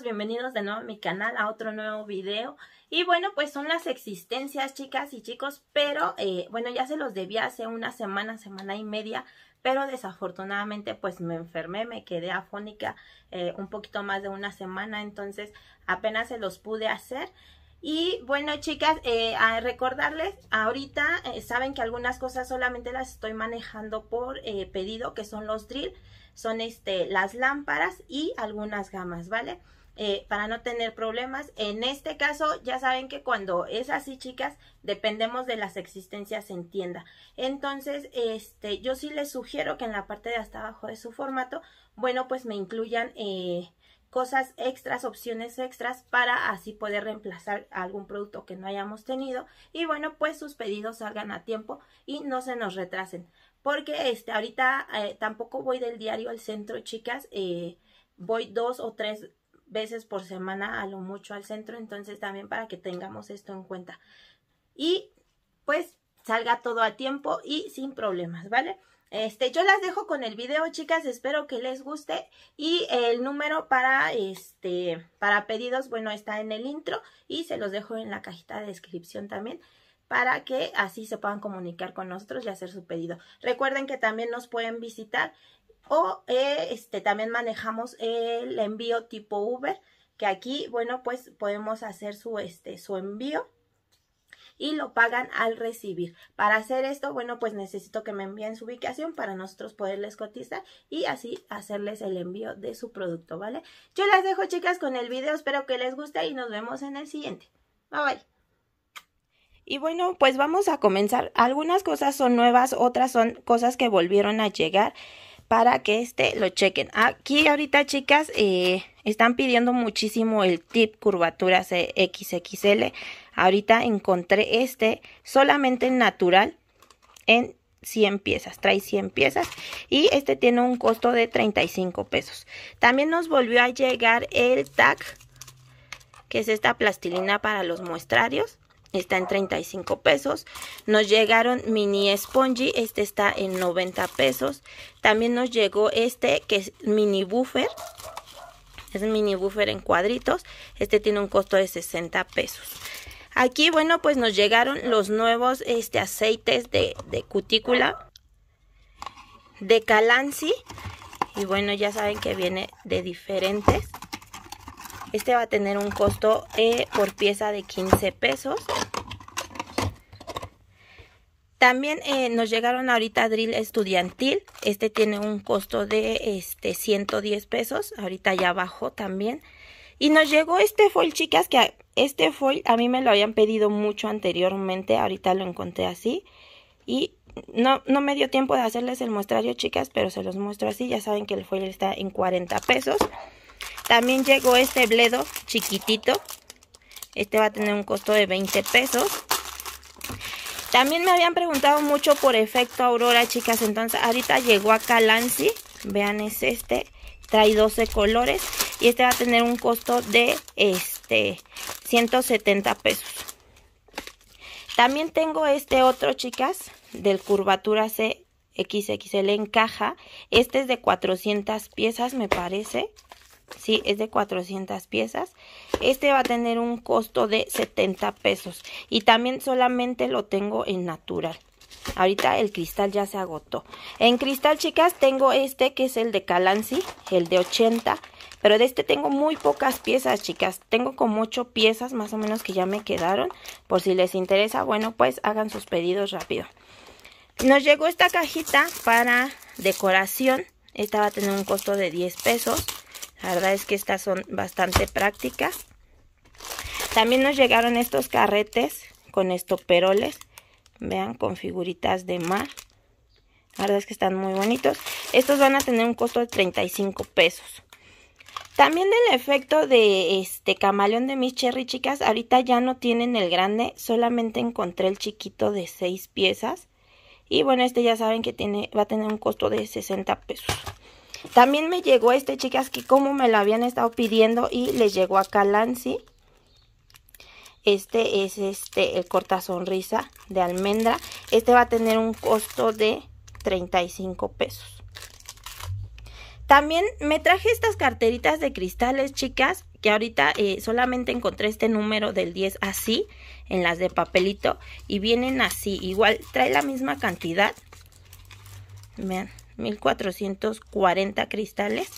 Bienvenidos de nuevo a mi canal, a otro nuevo video. Y bueno, pues son las existencias, chicas y chicos, pero eh, bueno, ya se los debía hace una semana, semana y media, pero desafortunadamente pues me enfermé, me quedé afónica eh, un poquito más de una semana, entonces apenas se los pude hacer. Y bueno, chicas, eh, a recordarles, ahorita saben que algunas cosas solamente las estoy manejando por pedido, que son los drill son este, las lámparas y algunas gamas, ¿vale? Eh, para no tener problemas. En este caso, ya saben que cuando es así, chicas, dependemos de las existencias en tienda. Entonces, este, yo sí les sugiero que en la parte de hasta abajo de su formato, bueno, pues me incluyan eh, cosas extras, opciones extras para así poder reemplazar algún producto que no hayamos tenido y bueno, pues sus pedidos salgan a tiempo y no se nos retrasen porque este, ahorita eh, tampoco voy del diario al centro, chicas, voy dos o tres veces por semana a lo mucho al centro, entonces también para que tengamos esto en cuenta. Y pues salga todo a tiempo y sin problemas, ¿vale? Este, yo las dejo con el video, chicas, espero que les guste y el número para este para pedidos, bueno, está en el intro y se los dejo en la cajita de descripción también para que así se puedan comunicar con nosotros y hacer su pedido. Recuerden que también nos pueden visitar o eh, este, también manejamos el envío tipo Uber, que aquí, bueno, pues podemos hacer su, este, su envío y lo pagan al recibir. Para hacer esto, bueno, pues necesito que me envíen su ubicación para nosotros poderles cotizar y así hacerles el envío de su producto, ¿vale? Yo las dejo, chicas, con el video. Espero que les guste y nos vemos en el siguiente. Bye, bye. Y bueno, pues vamos a comenzar. Algunas cosas son nuevas, otras son cosas que volvieron a llegar para que este lo chequen. Aquí ahorita, chicas, eh, están pidiendo muchísimo el tip curvaturas XXL. Ahorita encontré este solamente en natural en 100 piezas, trae 100 piezas y este tiene un costo de 35 pesos. También nos volvió a llegar el tag, que es esta plastilina para los muestrarios está en 35 pesos. Nos llegaron mini spongy, este está en 90 pesos. También nos llegó este que es mini buffer. Es mini buffer en cuadritos. Este tiene un costo de 60 pesos. Aquí, bueno, pues nos llegaron los nuevos este, aceites de, de cutícula de Calansi. Y bueno, ya saben que viene de diferentes. Este va a tener un costo eh, por pieza de 15 pesos. También eh, nos llegaron ahorita drill estudiantil. Este tiene un costo de este 110 pesos. Ahorita ya bajó también. Y nos llegó este foil, chicas, que este foil a mí me lo habían pedido mucho anteriormente. Ahorita lo encontré así. Y no, no me dio tiempo de hacerles el muestrario, chicas, pero se los muestro así. Ya saben que el foil está en 40 pesos. También llegó este bledo chiquitito. Este va a tener un costo de 20 pesos. También me habían preguntado mucho por efecto aurora, chicas. Entonces, ahorita llegó a Calancy. Vean, es este. Trae 12 colores. Y este va a tener un costo de este 170 pesos. También tengo este otro, chicas, del curvatura C XXL en caja. Este es de 400 piezas, me parece. Sí, es de 400 piezas. Este va a tener un costo de 70 pesos. Y también solamente lo tengo en natural. Ahorita el cristal ya se agotó. En cristal, chicas, tengo este que es el de Calancy, el de 80. Pero de este tengo muy pocas piezas, chicas. Tengo como 8 piezas más o menos que ya me quedaron. Por si les interesa, bueno, pues hagan sus pedidos rápido. Nos llegó esta cajita para decoración. Esta va a tener un costo de 10 pesos. La verdad es que estas son bastante prácticas. También nos llegaron estos carretes con estoperoles. Vean, con figuritas de mar. La verdad es que están muy bonitos. Estos van a tener un costo de 35 pesos. También del efecto de este camaleón de mis cherry, chicas. Ahorita ya no tienen el grande. Solamente encontré el chiquito de 6 piezas. Y bueno, este ya saben que tiene, va a tener un costo de 60 pesos. También me llegó este, chicas, que como me lo habían estado pidiendo y les llegó a Calancy. Este es este el corta sonrisa de almendra. Este va a tener un costo de 35 pesos. También me traje estas carteritas de cristales, chicas, que ahorita eh, solamente encontré este número del 10 así, en las de papelito, y vienen así, igual trae la misma cantidad, vean, 1440 cristales.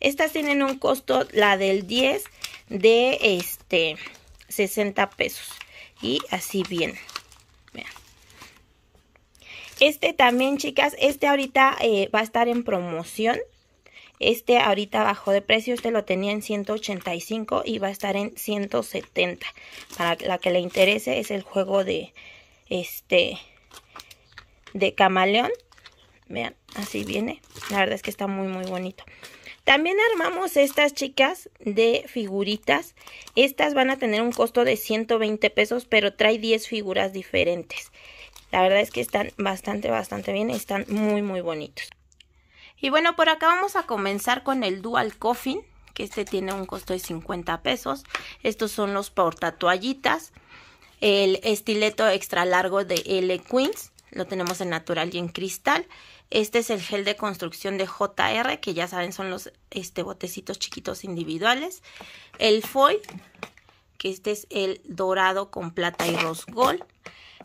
Estas tienen un costo, la del 10, de este 60 pesos, y así viene. Vean. Este también, chicas, este ahorita eh, va a estar en promoción. Este ahorita bajó de precio, este lo tenía en 185 y va a estar en 170. Para la que le interese es el juego de este de camaleón. Vean, así viene. La verdad es que está muy muy bonito. También armamos estas chicas de figuritas. Estas van a tener un costo de 120 pesos, pero trae 10 figuras diferentes. La verdad es que están bastante, bastante bien. Están muy, muy bonitos. Y bueno, por acá vamos a comenzar con el Dual Coffin, que este tiene un costo de 50 pesos. Estos son los portatoallitas. El estileto extra largo de L Queens, lo tenemos en natural y en cristal. Este es el gel de construcción de JR, que ya saben son los este, botecitos chiquitos individuales. El foil, que este es el dorado con plata y rose gold.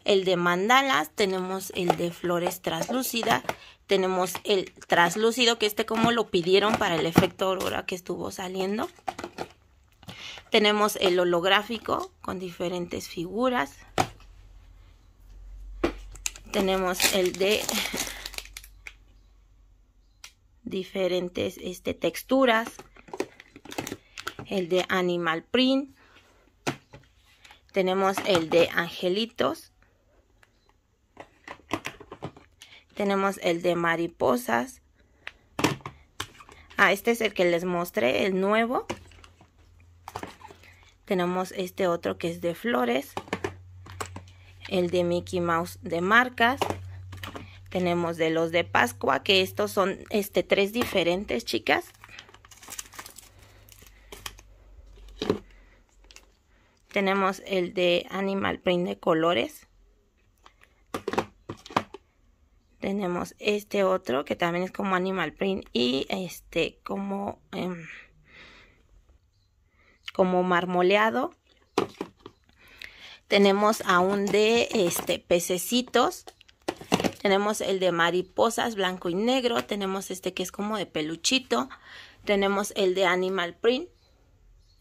El de mandalas, tenemos el de flores translúcida tenemos el traslúcido, que este como lo pidieron para el efecto aurora que estuvo saliendo. Tenemos el holográfico con diferentes figuras. Tenemos el de diferentes este, texturas. El de animal print. Tenemos el de angelitos. Tenemos el de mariposas. Ah, este es el que les mostré, el nuevo. Tenemos este otro que es de flores. El de Mickey Mouse de marcas. Tenemos de los de Pascua, que estos son este, tres diferentes, chicas. Tenemos el de Animal Print de colores. tenemos este otro que también es como animal print y este como em, como marmoleado tenemos aún de este pececitos tenemos el de mariposas blanco y negro tenemos este que es como de peluchito tenemos el de animal print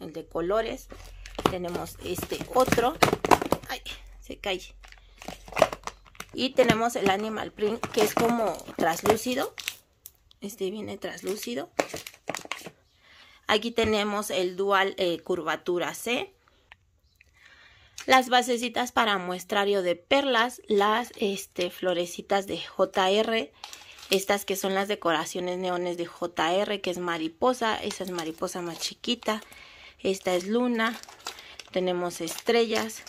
el de colores tenemos este otro ay se cae y tenemos el Animal Print que es como traslúcido. Este viene traslúcido. Aquí tenemos el Dual eh, Curvatura C. Las basecitas para muestrario de perlas. Las este, florecitas de JR. Estas que son las decoraciones neones de JR, que es mariposa. Esa es mariposa más chiquita. Esta es luna. Tenemos estrellas.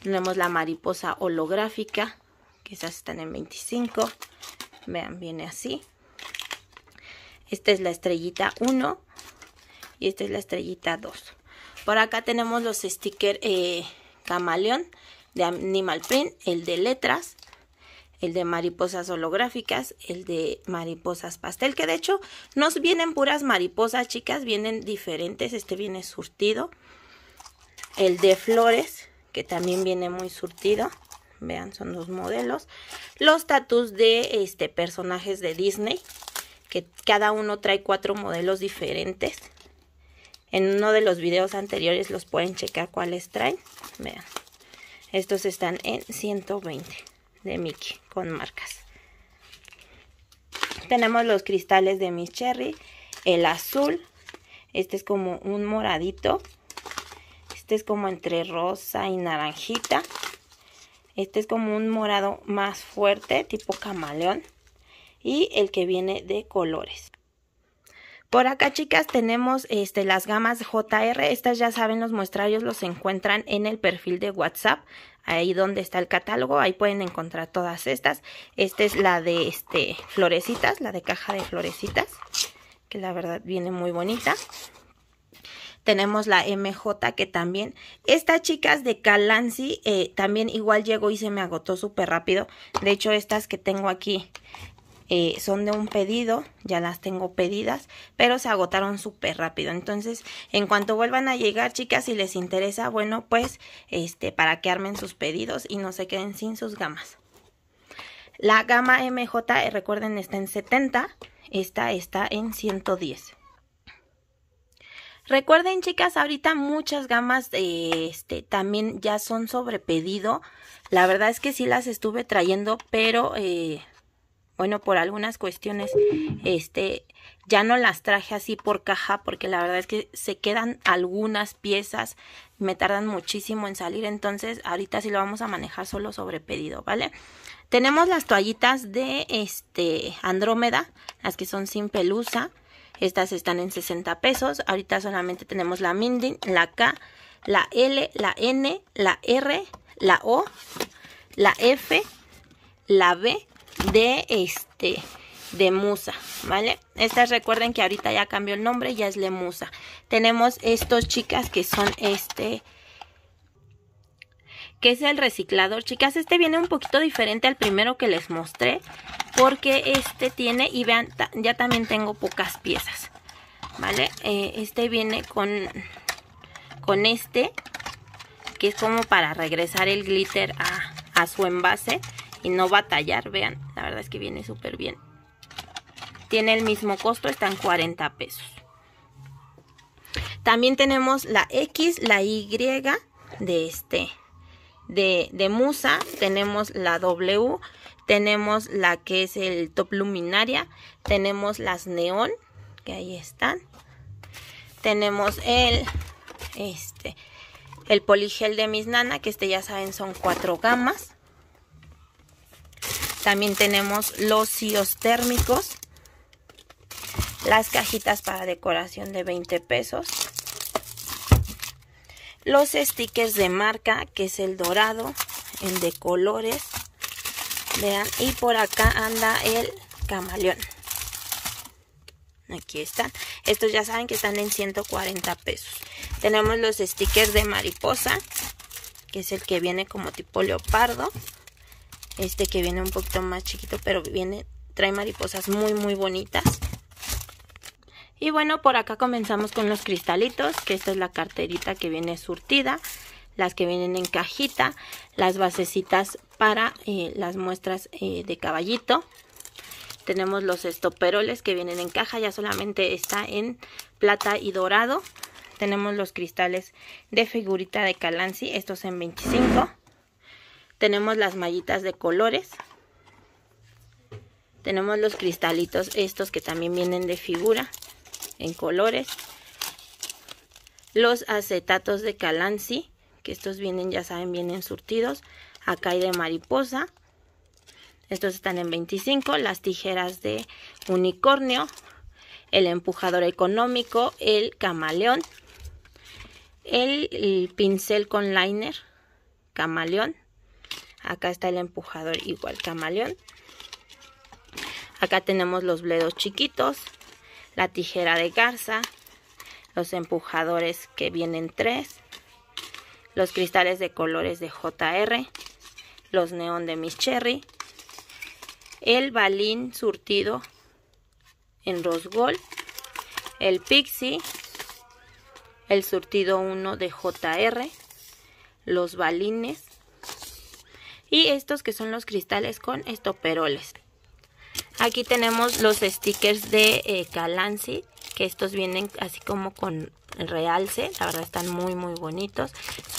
Tenemos la mariposa holográfica quizás están en 25 vean viene así esta es la estrellita 1 y esta es la estrellita 2 por acá tenemos los stickers eh, camaleón de animal print el de letras el de mariposas holográficas, el de mariposas pastel, que de hecho no vienen puras mariposas, chicas, vienen diferentes, este viene surtido. El de flores, que también viene muy surtido vean son dos modelos los tatus de este personajes de Disney que cada uno trae cuatro modelos diferentes en uno de los videos anteriores los pueden checar cuáles traen vean. Estos están en 120 de Mickey con marcas. Tenemos los cristales de Miss Cherry el azul. Este es como un moradito. Este es como entre rosa y naranjita. Este es como un morado más fuerte, tipo camaleón. Y el que viene de colores. Por acá, chicas, tenemos este, las gamas JR. Estas ya saben, los muestrarios los encuentran en el perfil de WhatsApp. Ahí donde está el catálogo, ahí pueden encontrar todas estas. Esta es la de este, florecitas, la de caja de florecitas. Que la verdad viene muy bonita. Tenemos la MJ que también, estas chicas de Calansi eh, también igual llegó y se me agotó súper rápido. De hecho estas que tengo aquí eh, son de un pedido, ya las tengo pedidas, pero se agotaron súper rápido. Entonces, en cuanto vuelvan a llegar, chicas, si les interesa, bueno, pues, este, para que armen sus pedidos y no se queden sin sus gamas. La gama MJ, eh, recuerden, está en 70, esta está en 110. Recuerden, chicas, ahorita muchas gamas este, también ya son sobre pedido. La verdad es que sí las estuve trayendo, pero eh, bueno, por algunas cuestiones, este, ya no las traje así por caja porque la verdad es que se quedan algunas piezas, me tardan muchísimo en salir, entonces ahorita sí lo vamos a manejar solo sobre pedido, ¿vale? Tenemos las toallitas de este Andrómeda, las que son sin pelusa, estas están en 60 pesos, ahorita solamente tenemos la Mindin, la K, la L, la N, la R, la O, la F, la B, de este de Musa, ¿vale? Estas recuerden que ahorita ya cambió el nombre, ya es Lemusa. Tenemos estos chicas que son este que es el reciclador. Chicas, este viene un poquito diferente al primero que les mostré, porque este tiene, y vean, ya también tengo pocas piezas, ¿vale? Eh, este viene con, con este, que es como para regresar el glitter a, a su envase y no batallar, vean, la verdad es que viene súper bien. Tiene el mismo costo, está en 40 pesos. También tenemos la X, la Y de este, de, de Musa. Tenemos la W, tenemos la que es el top luminaria, tenemos las neón, que ahí están. Tenemos el, este, el poligel de mis nana, que este ya saben son cuatro gamas. También tenemos los CIOs térmicos. Las cajitas para decoración de 20 pesos. Los stickers de marca, que es el dorado, el de colores. Vean, y por acá anda el camaleón. Aquí están. Estos ya saben que están en 140 pesos. Tenemos los stickers de mariposa, que es el que viene como tipo leopardo. Este que viene un poquito más chiquito, pero viene, trae mariposas muy, muy bonitas. Y bueno, por acá comenzamos con los cristalitos, que esta es la carterita que viene surtida, las que vienen en cajita, las basecitas para eh, las muestras eh, de caballito. Tenemos los estoperoles que vienen en caja, ya solamente está en plata y dorado. Tenemos los cristales de figurita de Calansi, estos en 25. Tenemos las mallitas de colores. Tenemos los cristalitos estos que también vienen de figura en colores. Los acetatos de Calansi, que estos vienen, ya saben, vienen surtidos. Acá hay de mariposa. Estos están en 25. Las tijeras de unicornio. El empujador económico. El camaleón. El pincel con liner. Camaleón. Acá está el empujador igual camaleón. Acá tenemos los bledos chiquitos, la tijera de garza, los empujadores que vienen tres, los cristales de colores de JR, los neón de Miss Cherry, el balín surtido en rose gold, el pixie, el surtido 1 de JR, los balines, y estos que son los cristales con estoperoles. Aquí tenemos los stickers de eh, que estos vienen así como con realce, la verdad están muy muy bonitos.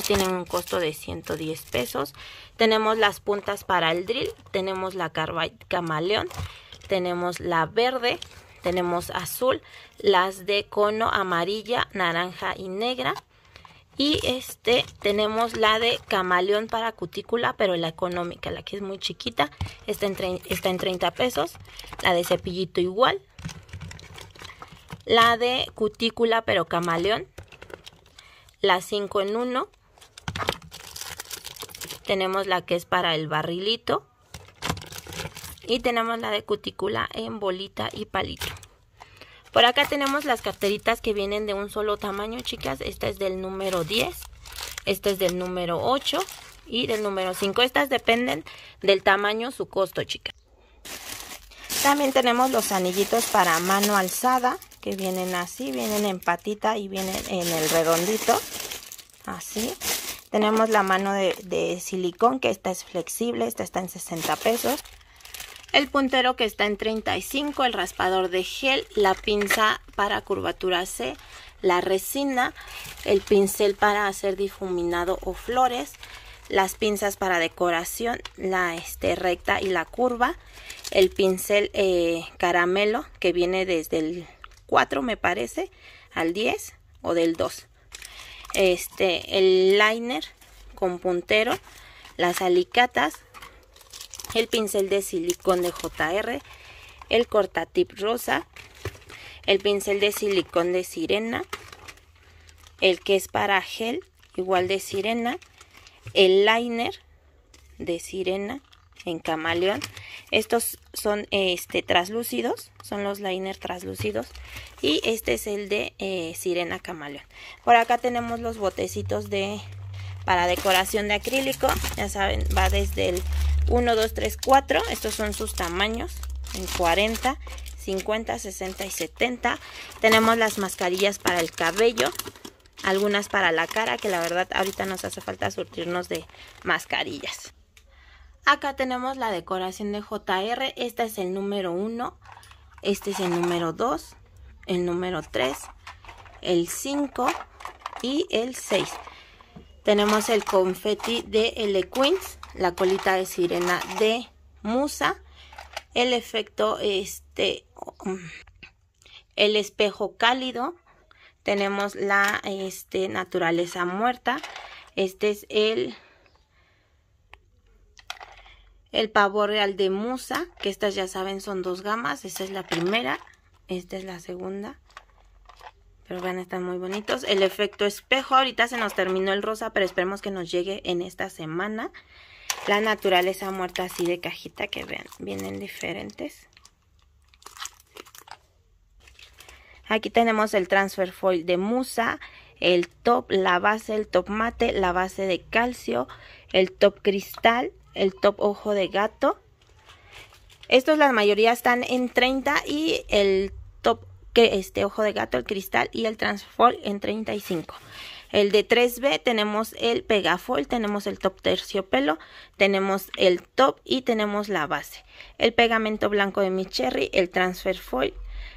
tienen un costo de 110 pesos. Tenemos las puntas para el drill, tenemos la camaleón, tenemos la verde, tenemos azul, las de cono amarilla, naranja y negra. Y este tenemos la de camaleón para cutícula, pero la económica, la que es muy chiquita, está en, está en 30 pesos. La de cepillito igual. La de cutícula, pero camaleón. La 5 en 1. Tenemos la que es para el barrilito. Y tenemos la de cutícula en bolita y palito. Por acá tenemos las carteritas que vienen de un solo tamaño, chicas. Esta es del número 10, esta es del número 8 y del número 5. Estas dependen del tamaño, su costo, chicas. También tenemos los anillitos para mano alzada, que vienen así, vienen en patita y vienen en el redondito, así. Tenemos la mano de, silicón, que esta es flexible, esta está en 60 pesos. El puntero que está en 35, el raspador de gel, la pinza para curvatura C, la resina, el pincel para hacer difuminado o flores, las pinzas para decoración, la este, recta y la curva, el pincel eh, caramelo que viene desde el 4 me parece al 10 o del 2. Este, el liner con puntero, las alicatas, el pincel de silicón de JR, el cortatip rosa, el pincel de silicón de sirena, el que es para gel, igual de sirena, el liner de sirena en camaleón. Estos son este traslúcidos, son los liner traslúcidos y este es el de eh, sirena camaleón. Por acá tenemos los botecitos de para decoración de acrílico, ya saben, va desde el 1, 2, 3, 4. Estos son sus tamaños en 40, 50, 60 y 70. Tenemos las mascarillas para el cabello. Algunas para la cara, que la verdad ahorita nos hace falta surtirnos de mascarillas. Acá tenemos la decoración de JR. Este es el número 1. Este es el número 2. El número 3. El 5. Y el 6. Tenemos el confeti de L Queens la colita de sirena de Musa, el efecto, este, el espejo cálido, tenemos la este, naturaleza muerta, este es el, el pavo real de Musa, que estas ya saben son dos gamas, esta es la primera, esta es la segunda. Pero vean, están muy bonitos. El efecto espejo, ahorita se nos terminó el rosa, pero esperemos que nos llegue en esta semana la naturaleza muerta así de cajita que vean, vienen diferentes. Aquí tenemos el transfer foil de Musa, el top, la base, el top mate, la base de calcio, el top cristal, el top ojo de gato. Estos la mayoría están en 30 y el top que este ojo de gato, el cristal y el transfer foil en 35. El de 3B tenemos el pegafoil, tenemos el top terciopelo, tenemos el top y tenemos la base. El pegamento blanco de mi cherry, el transfer foil,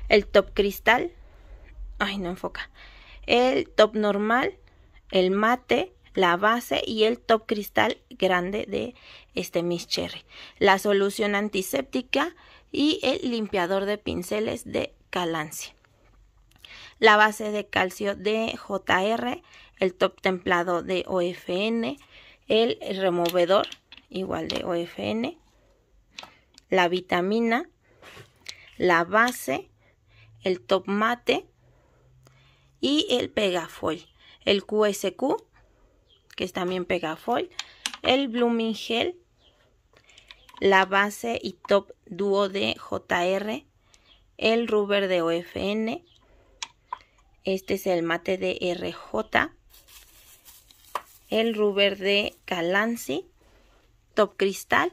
el top cristal, ay no enfoca, el top normal, el mate, la base y el top cristal grande de este Miss Cherry. La solución antiséptica y el limpiador de pinceles de Calanci la base de calcio de JR, el top templado de OFN, el removedor igual de OFN, la vitamina, la base, el top mate y el pegafoil, el QSQ, que es también pegafoil, el blooming gel, la base y top dúo de JR, el rubber de OFN, este es el mate de RJ. El rubber de Calanci. Top Cristal.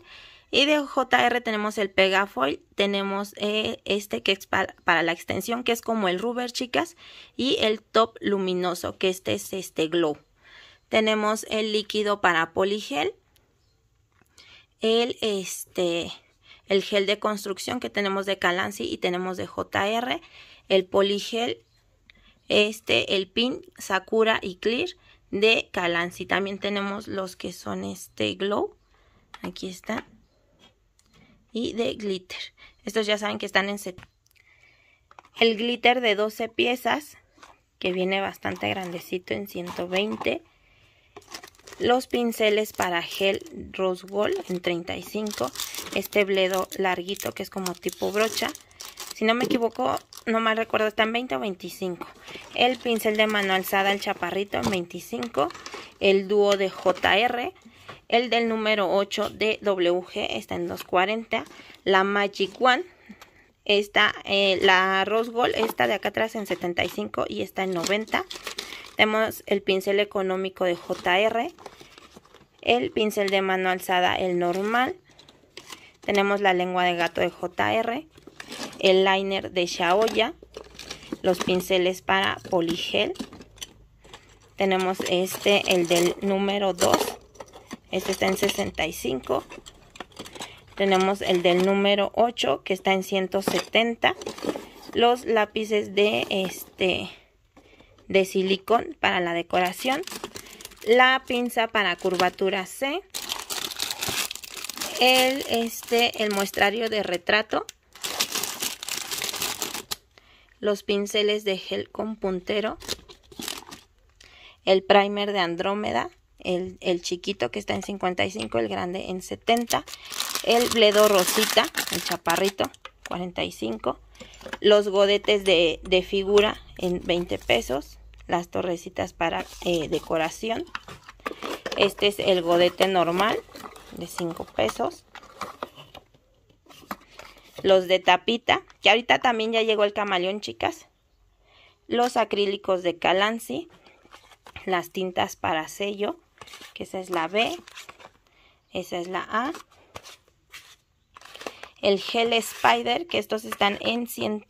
Y de JR tenemos el Pegafoil, tenemos eh, este que es para, la extensión, que es como el rubber, chicas, y el top luminoso, que este es este glow. Tenemos el líquido para poligel, el, este, el gel de construcción que tenemos de Calanci y tenemos de JR, el poligel este, el pin Sakura y Clear de Calansi. También tenemos los que son este Glow. Aquí están. Y de Glitter. Estos ya saben que están en. El glitter de 12 piezas. Que viene bastante grandecito en 120. Los pinceles para gel Rose Gold en 35. Este bledo larguito que es como tipo brocha. Si no me equivoco, no mal recuerdo, está en 20 o 25. El pincel de mano alzada, el chaparrito en 25. El dúo de JR. El del número 8 de WG está en 240. La Magic One. Está eh, la Rose Gold, está de acá atrás en 75 y está en 90. Tenemos el pincel económico de JR. El pincel de mano alzada, el normal. Tenemos la lengua de gato de JR el liner de Shaoya, los pinceles para poligel. Tenemos este, el del número 2. Este está en 65. Tenemos el del número 8 que está en 170. Los lápices de este de silicón para la decoración. La pinza para curvatura C. El, este, el muestrario de retrato. Los pinceles de gel con puntero. El primer de Andrómeda. El, chiquito que está en 55, el grande en 70, el bledo rosita, el chaparrito, 45, los godetes de, de figura en 20 pesos, las torrecitas para eh, decoración. Este es el godete normal de 5 pesos. Los de tapita, que ahorita también ya llegó el camaleón, chicas. Los acrílicos de Calancy. Las tintas para sello, que esa es la B. Esa es la A. El gel Spider, que estos están en 100,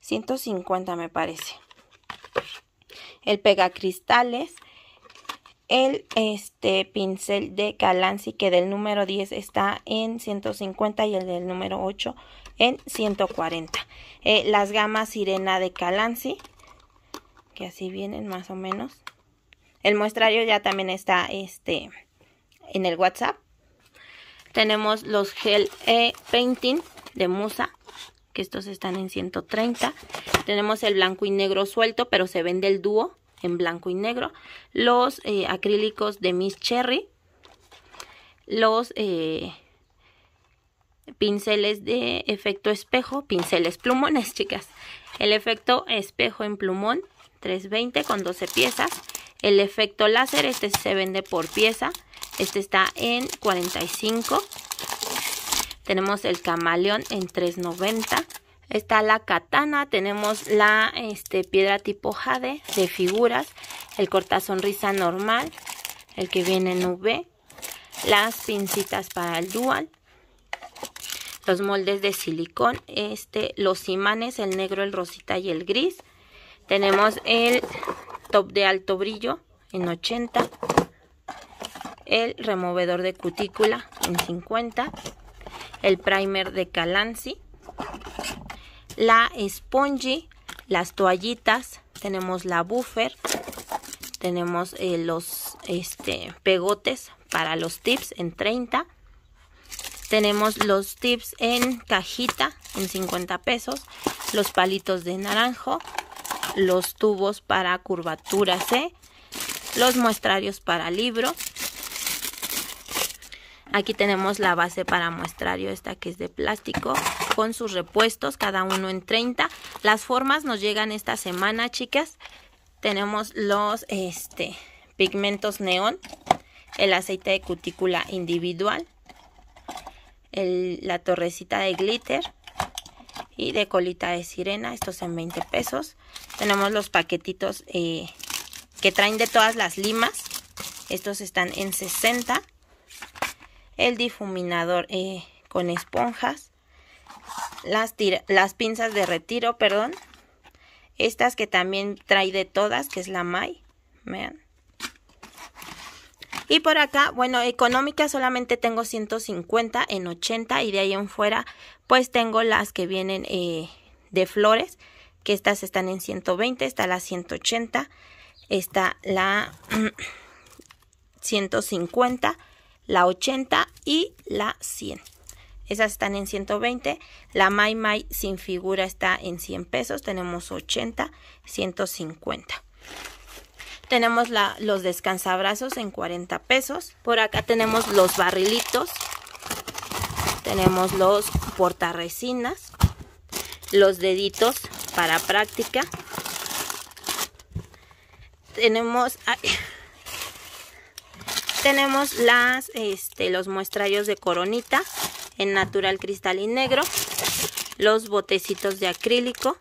150 me parece el pegacristales, el este pincel de Calancy que del número 10 está en 150 y el del número 8 en 140. Eh, las gamas Sirena de Calancy, que así vienen más o menos. El muestrario ya también está este en el WhatsApp. Tenemos los gel e painting de Musa, que estos están en 130. Tenemos el blanco y negro suelto, pero se vende el dúo en blanco y negro. Los eh, acrílicos de Miss Cherry. Los eh, pinceles de efecto espejo, pinceles plumones, chicas. El efecto espejo en plumón, 320 con 12 piezas. El efecto láser, este se vende por pieza. Este está en 45. Tenemos el camaleón en 390 está la katana, tenemos la este, piedra tipo jade de figuras, el corta sonrisa normal, el que viene en V, las pincitas para el dual, los moldes de silicón, este, los imanes, el negro, el rosita y el gris. Tenemos el top de alto brillo en 80, el removedor de cutícula en 50, el primer de Calancy, la spongy, las toallitas, tenemos la buffer, tenemos eh, los este, pegotes para los tips en 30. Tenemos los tips en cajita en 50 pesos, los palitos de naranjo, los tubos para curvatura C, los muestrarios para libro, Aquí tenemos la base para muestrario, esta que es de plástico, con sus repuestos, cada uno en 30. Las formas nos llegan esta semana, chicas. Tenemos los este, pigmentos neón, el aceite de cutícula individual, la torrecita de glitter y de colita de sirena, estos en 20 pesos. Tenemos los paquetitos eh, que traen de todas las limas, estos están en 60 el difuminador eh, con esponjas, las, las pinzas de retiro, perdón, estas que también trae de todas, que es la Mai, vean. Y por acá, bueno, económica solamente tengo 150 en 80 y de ahí en fuera pues tengo las que vienen eh, de flores, que estas están en 120, está la 180, está la 150 la 80 y la 100. Esas están en 120. La Mai Mai sin figura está en 100 pesos. Tenemos 80, 150. Tenemos la, los descansabrazos en 40 pesos. Por acá tenemos los barrilitos. Tenemos los portarresinas. Los deditos para práctica. Tenemos... Tenemos las, este, los muestrarios de coronita en natural cristal y negro, los botecitos de acrílico,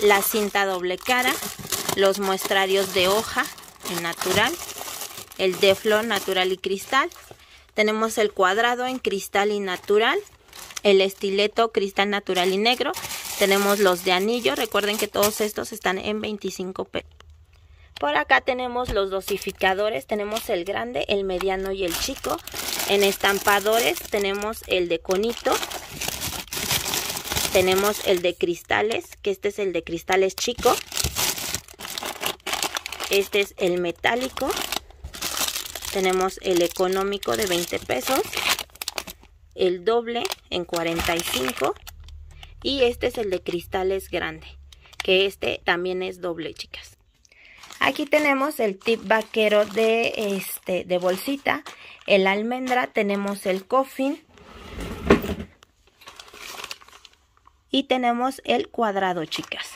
la cinta doble cara, los muestrarios de hoja en natural, el de flor natural y cristal. Tenemos el cuadrado en cristal y natural, el estileto cristal natural y negro. Tenemos los de anillo, recuerden que todos estos están en 25 pesos. Por acá tenemos los dosificadores, tenemos el grande, el mediano y el chico. En estampadores tenemos el de conito, tenemos el de cristales, que este es el de cristales chico. Este es el metálico. Tenemos el económico de 20 pesos. El doble en 45. Y este es el de cristales grande. Que este también es doble, chicas. Aquí tenemos el tip vaquero de, este, de bolsita. El almendra. Tenemos el coffin. Y tenemos el cuadrado, chicas.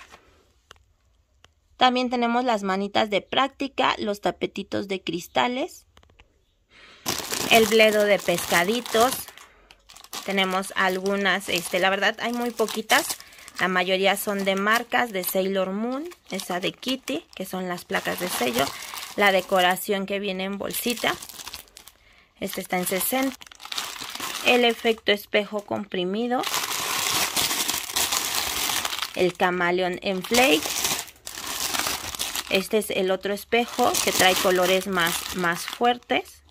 También tenemos las manitas de práctica, los tapetitos de cristales, el bledo de pescaditos. Tenemos algunas, este, la verdad hay muy poquitas. La mayoría son de marcas de Sailor Moon, esa de Kitty, que son las placas de sello. La decoración que viene en bolsita. Este está en 60. El efecto espejo comprimido el camaleón en flake. Este es el otro espejo que trae colores más, más fuertes.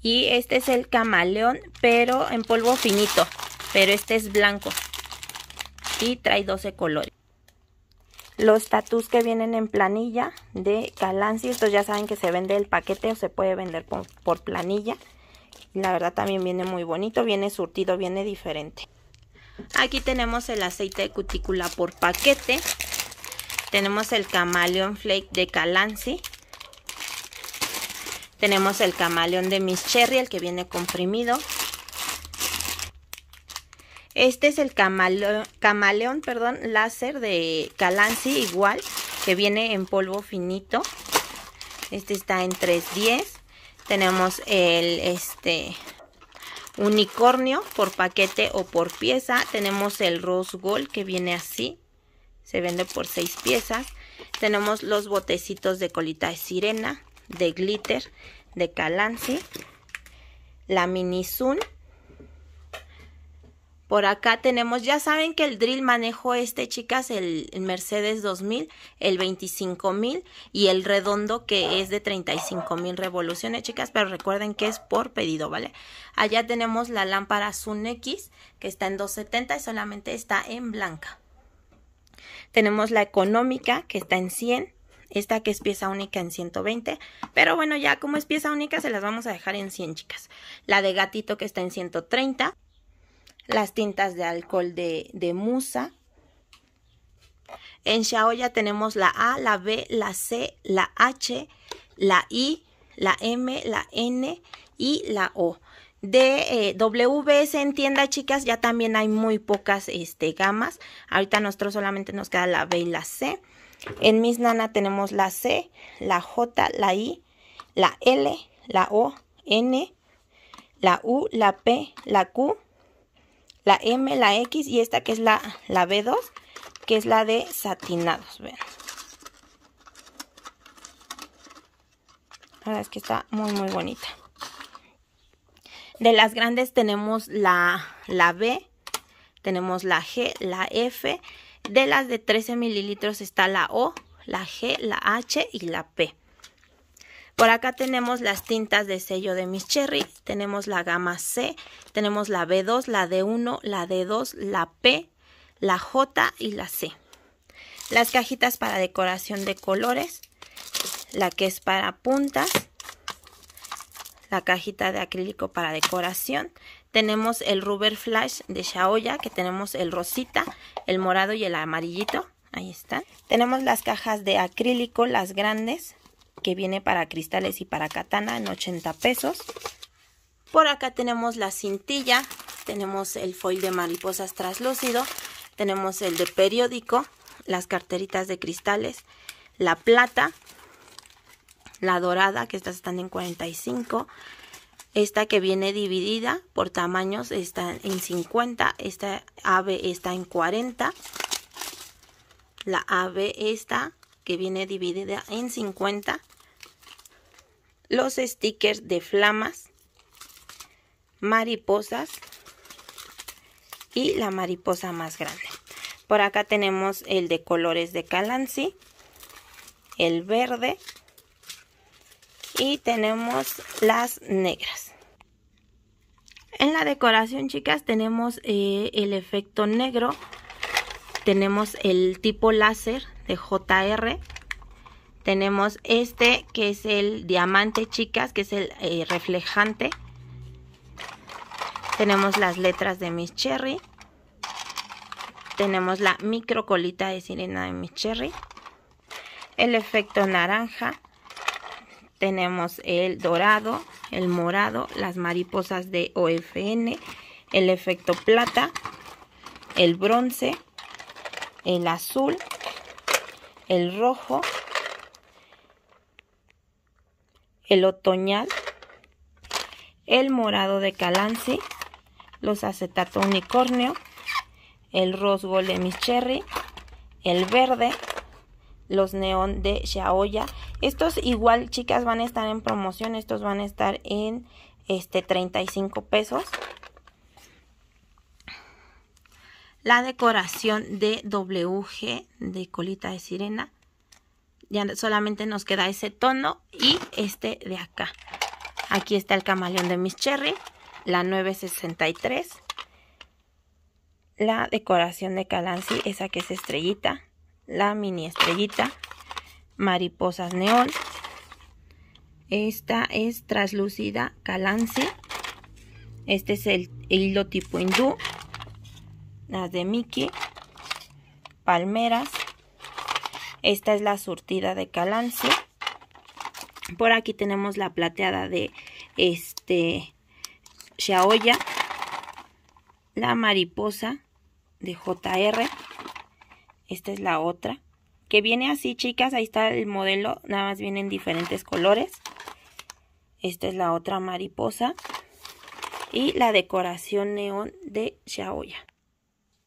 Y este es el camaleón, pero en polvo finito. Pero este es blanco. Y trae 12 colores. Los tatus que vienen en planilla de Calanci. Estos ya saben que se vende el paquete o se puede vender por, planilla. La verdad también viene muy bonito. Viene surtido, viene diferente. Aquí tenemos el aceite de cutícula por paquete. Tenemos el camaleón flake de Calancy. Tenemos el camaleón de Miss Cherry, el que viene comprimido. Este es el camaleón, perdón, láser de Calancy, igual, que viene en polvo finito. Este está en 310. Tenemos el este unicornio por paquete o por pieza. Tenemos el rose gold que viene así. Se vende por 6 piezas. Tenemos los botecitos de colita de sirena, de glitter, de Calancy. La mini Zoom por acá tenemos, ya saben que el drill manejo este, chicas, el, Mercedes 2000, el 25000 y el redondo que es de 35000 revoluciones, chicas, pero recuerden que es por pedido, ¿vale? Allá tenemos la lámpara Sun X que está en 270 y solamente está en blanca. Tenemos la económica que está en 100 esta que es pieza única en 120, pero bueno, ya como es pieza única se las vamos a dejar en 100, chicas. La de gatito que está en 130, las tintas de alcohol de, de Musa. En Xiaoya tenemos la A, la B, la C, la H, la I, la M, la N y la O. De eh, WS en tienda, chicas, ya también hay muy pocas este, gamas. Ahorita nosotros solamente nos queda la B y la C. En Miss Nana tenemos la C, la J, la I, la L, la O, N, la U, la P, la Q, la M, la X y esta que es la, la B2, que es la de satinados, vean. La es que está muy, muy bonita. De las grandes tenemos la, la B, tenemos la G, la F. De las de 13 mililitros está la O, la G, la H y la P. Por acá tenemos las tintas de sello de Miss Cherry. Tenemos la gama C, tenemos la B2, la D1, la D2, la P, la J y la C. Las cajitas para decoración de colores. La que es para puntas. La cajita de acrílico para decoración. Tenemos el rubber flash de Shaoya, que tenemos el rosita, el morado y el amarillito. Ahí están. Tenemos las cajas de acrílico, las grandes, que viene para cristales y para katana en 80 pesos. Por acá tenemos la cintilla, tenemos el foil de mariposas traslúcido, tenemos el de periódico, las carteritas de cristales, la plata, la dorada, que estas están en 45, esta que viene dividida por tamaños está en 50, esta ave está en 40, la ave esta que viene dividida en 50, los stickers de flamas, mariposas, y la mariposa más grande. Por acá tenemos el de colores de Calansi, el verde y tenemos las negras. En la decoración, chicas, tenemos eh, el efecto negro. Tenemos el tipo láser de JR. Tenemos este que es el diamante, chicas, que es el eh, reflejante. Tenemos las letras de Miss Cherry. Tenemos la micro colita de sirena de Miss Cherry. El efecto naranja. Tenemos el dorado, el morado, las mariposas de OFN, el efecto plata, el bronce, el azul, el rojo, el otoñal, el morado de Calansi, los acetato unicornio, el rose de Miss Cherry, el verde, los neón de Xiaoya. Estos igual, chicas, van a estar en promoción. Estos van a estar en este 35 pesos. La decoración de WG de colita de sirena. Ya solamente nos queda ese tono y este de acá. Aquí está el camaleón de Miss Cherry, la 963. La decoración de Calansi, esa que es estrellita la mini estrellita, mariposas neón. Esta es traslúcida Calansi. Este es el hilo tipo hindú. Las de Mickey. Palmeras. Esta es la surtida de Calansi. Por aquí tenemos la plateada de este Xiaoya. La mariposa de JR esta es la otra. Que viene así, chicas. Ahí está el modelo. Nada más viene en diferentes colores. Esta es la otra mariposa. Y la decoración neón de Xiaoya.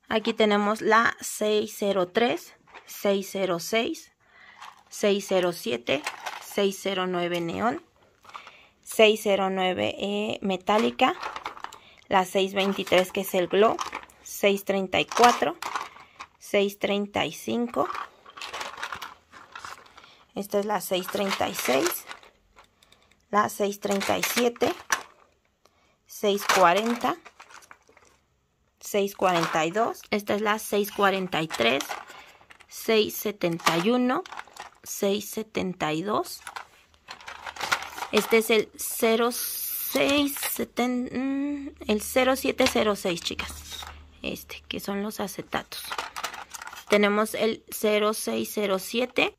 Aquí tenemos la 603, 606, 607, 609 neón, 609 eh, metálica, la 623 que es el glow, 634, 635. Esta es la 636. La 637. 640. 642. Esta es la 643. 671. 672. Este es el 0670, mm, el 0706, chicas. Este, que son los acetatos. Tenemos el 0607,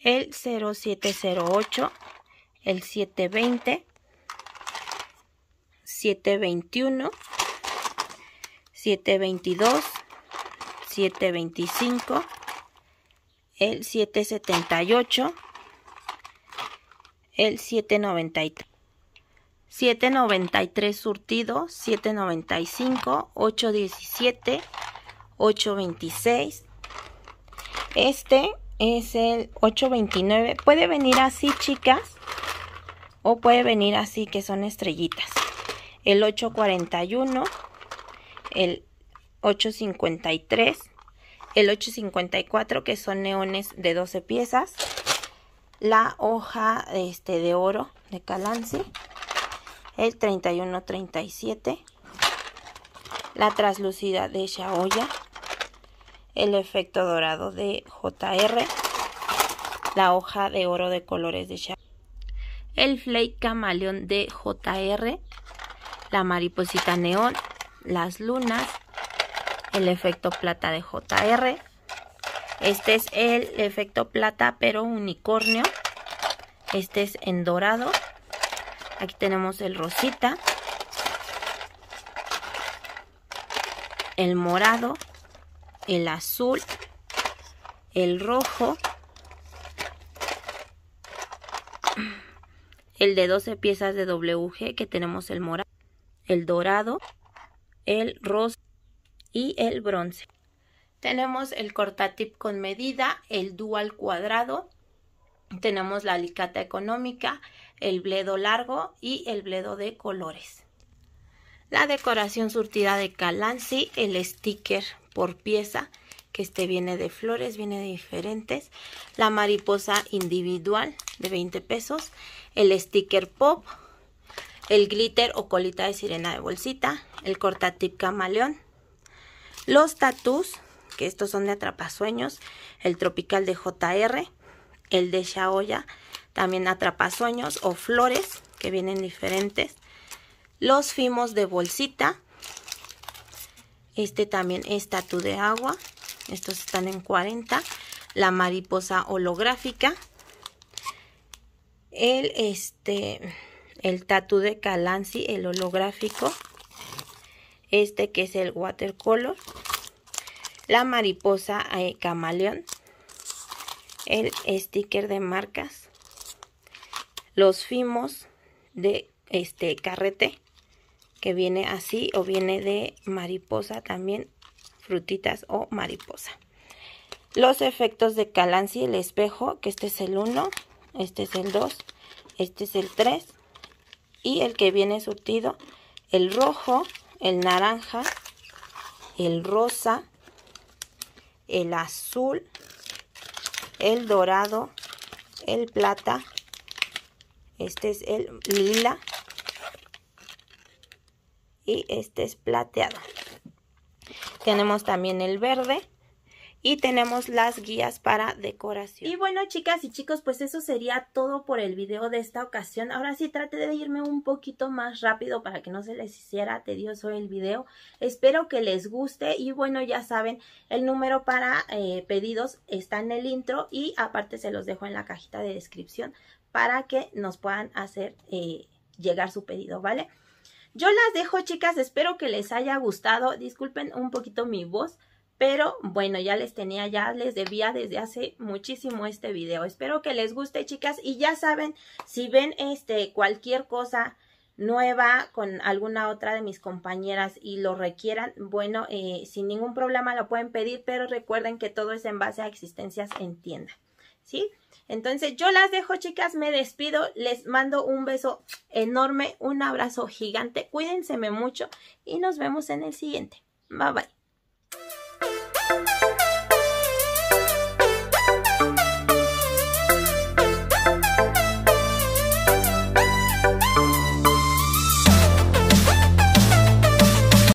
el 0708, el 720, 721, 722, 725, el 778, el 793. 793 surtido, 795, 817, 826. Este es el 829. Puede venir así, chicas. O puede venir así, que son estrellitas. El 841. El 853. El 854, que son neones de 12 piezas. La hoja este, de oro de Calansi. El 3137 la translúcida de Xiaoya, el efecto dorado de JR, la hoja de oro de colores de Xiaoya, el flake camaleón de JR, la mariposita neón, las lunas, el efecto plata de JR, este es el efecto plata pero unicornio, este es en dorado, aquí tenemos el rosita, el morado, el azul, el rojo, el de 12 piezas de WG que tenemos el morado, el dorado, el rosa y el bronce. Tenemos el cortatip con medida, el dual cuadrado, tenemos la alicata económica, el bledo largo y el bledo de colores. La decoración surtida de Calancy, el sticker por pieza, que este viene de flores, viene de diferentes. La mariposa individual de 20 pesos. El sticker pop. El glitter o colita de sirena de bolsita. El cortatip camaleón. Los tatús, que estos son de atrapasueños. El tropical de JR. El de Shaoya, también atrapasueños o flores, que vienen diferentes. Los fimos de bolsita. Este también es tatú de agua. Estos están en 40. La mariposa holográfica. El, este, el tatu de Calancy, el holográfico. Este que es el watercolor. La mariposa eh, camaleón. El sticker de marcas. Los fimos de este carrete que viene así o viene de mariposa también frutitas o mariposa. Los efectos de Calancy, el espejo, que este es el 1, este es el 2, este es el 3 y el que viene surtido, el rojo, el naranja, el rosa, el azul, el dorado, el plata, este es el lila y este es plateado. Tenemos también el verde. Y tenemos las guías para decoración. Y bueno, chicas y chicos, pues eso sería todo por el video de esta ocasión. Ahora sí, trate de irme un poquito más rápido para que no se les hiciera tedioso el video. Espero que les guste y bueno, ya saben, el número para eh, pedidos está en el intro y aparte se los dejo en la cajita de descripción para que nos puedan hacer eh, llegar su pedido, ¿vale? Yo las dejo, chicas. Espero que les haya gustado. Disculpen un poquito mi voz. Pero bueno, ya les tenía, ya les debía desde hace muchísimo este video. Espero que les guste, chicas. Y ya saben, si ven este cualquier cosa nueva con alguna otra de mis compañeras y lo requieran, bueno, eh, sin ningún problema lo pueden pedir. Pero recuerden que todo es en base a existencias en tienda. ¿Sí? Entonces yo las dejo chicas, me despido, les mando un beso enorme, un abrazo gigante, cuídense mucho y nos vemos en el siguiente. Bye bye. Thank you.